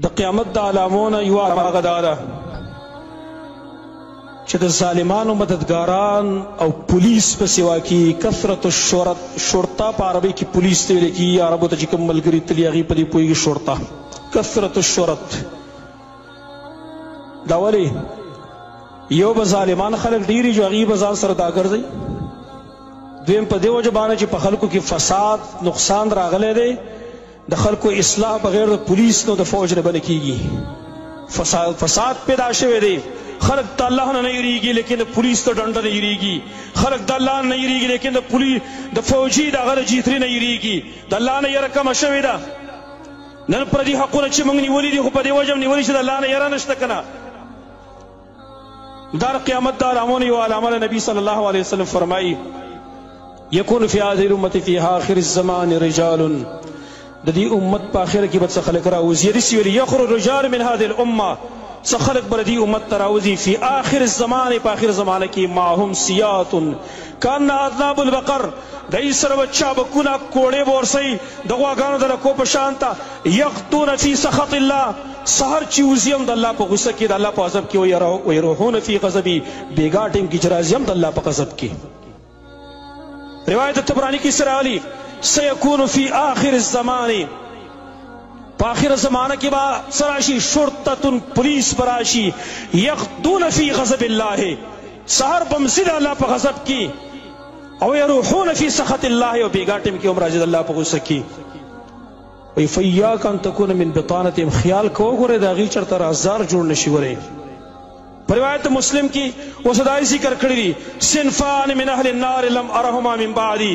د قیامت د علامو نه یو هغه دا ده چې د ظالمانو مددګاران او پولیس په سیوا کې کثرت الشرط شرطه په عربي کې پولیس ته ویل کېږي عربو ته چې کوم ملګري تلي هغوی په دې پوهېږي شرطه کثرت الشرط دا ولې یو به ظالمان خلک ډېري جو هغوی به ځان سره دا ګرځوي دویم په دې وجه باندې چې په خلکو کې فساد نقصان راغلی دی د خلکو اصلاح بغیر د پولیس نو د فوج نه بنه کیږي فساد فساد پیدا شوی دی خلک د الله نه نه یریږي لیکن د پولیس د ډنډه نه یریږي خلک د الله نه یریږي لیکن د پولیس د فوجي د غره جیتری نه یریږي د الله نه یره کم شوی ده نن پر دې حقونه چې موږ نیولې دي خو په دې وجه نیولې چې د الله نه یره نشته کنه دار قیامت دار امون یو علامه نبی صلی الله علیه وسلم فرمایي یکون فی هذه الامه فی آخر الزمان رجال د دې امت په اخر کې به څه خلک راوځي حدیث ویلي یخرج رجال من هذه الامه څه خلک به د دې امت ته راوځي فی آخر الزمان په اخر زمانه کې معهم سیات کان اذناب البقر دای سره به چابکونه کوړې به ورسوي د غواګانو د لکو په شان ته یغتون فی سخط الله سهار چی وزی هم د الله په غصه کی د الله په غضب کی ویروحون فی غضبی بیګا ټیم کی چی راځی هم د الله په غضب کی روایت تبرانی کی سره علی سیکون فی آخر الزمان په آخر زمانه کې با سراشی شرطتن پولیس براشی یغدون فی غضب الله سهار بمزید الله په غضب کی او یروحون فی سخط الله او بیګا ټیم کی هم راځی د الله په غصه کی وی فیاک ان تکون من بطانتهم خیال کو غره دا غی چرته رازدار جوړ نشي وره په روایت مسلم کې وسدای ذکر کړی دي صنفان من اهل النار لم ارهما من بعدي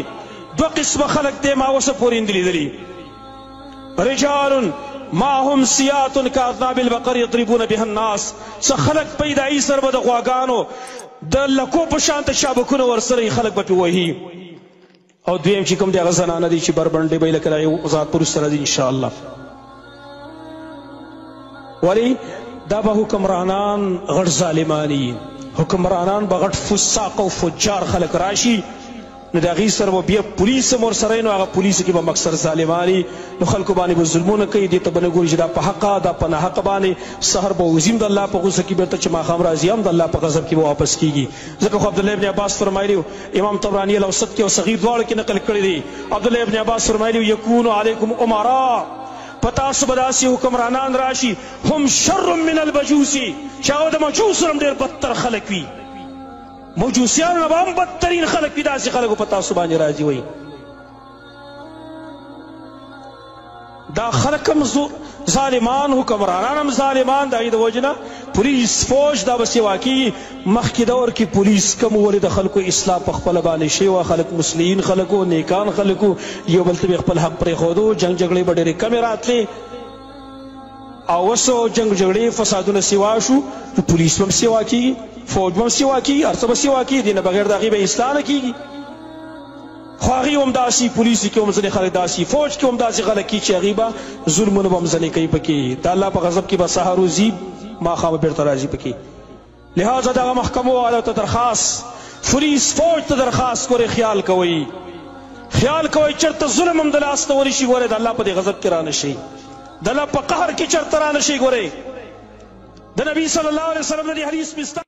دو قسم خلق ته ما وسه پورې اندلی دي رجال ما هم سیات کاذاب البقر یضربون بها الناس څه خلق پیدایي سر به د غواګانو د لکو په شان ته شابکونه ورسره خلق به پیوهي او دویم چی کوم دی هغه زنانه دی چی بربنډی به لکه دا یو ذات پر سره دی ان شاء الله ولی دا به حکمرانان غټ ظالمانی حکمرانان به غټ فساق او فجار خلک راشي نو د هغې سره به بیا پولیس هم ورسره نو هغه پولیسو کې به هم اکثر ظالمانې نو خلکو باندې به ظلمونه کوي دې ته به نه ګوري چې دا په حقه دا په ناحقه باندې سحر به وځي هم د الله په غوسه کې بېرته چې ماښام راځي هم د الله په غضب کې به واپس کېږي ځکه خو عبدالله ابن عباس فرمایلی امام طبراني الاوسط کې او صغير دواړو کې نقل کړی دی عبدالله ابن عباس فرمایلی یکون علیکم امرا په تاسو به داسې حکمرانان راشي هم شر من البجوسي چې هغه د مجوسو هم ډېر بدتر خلک وي مجوسیانو نه به هم بدترین خلک وي داسې خلکو په تاسو باندې راځي وایي دا خلک هم ظالمان حکمرانان هم ظالمان دغې د وجې نه پولیس فوج دا بسې واقعي مخکې دور کې پولیس کم ولې د خلکو اصلاح په خپله باندې شوې وه خلک مسلحین خلک وو نیکان خلک وو یو بل ته به خپل حق پرېښودو جنګ جګړې به ډېرې کمې راتلې او اوس جنګ جګړې فسادونه سوا شو نو پولیس به هم سوا کېږي فوج به هم سوا کېږي هر څه به سوا کېږي دې نه بغیر د هغې به اصلاح نه کېږي خو هغی هم داسی پولیس کی هم ځنی خلک داسی فوج کی هم داسی خلک کی چی هغی به ظلمونه به هم ځنی کوی پکی د الله په غضب کی به سحر وزی ماښام به بیرته راځی پکی لهذا دغه محکمو والو ته درخواست پولیس فوج ته درخواست کوری خیال کوی خیال کوی چرته ظلم هم د لاس ته ورشی ګوره د الله په دی غضب کی رانشی د الله په قهر کی چرته رانشی ګوره د نبی صلی الله علیه وسلم د حدیث مستق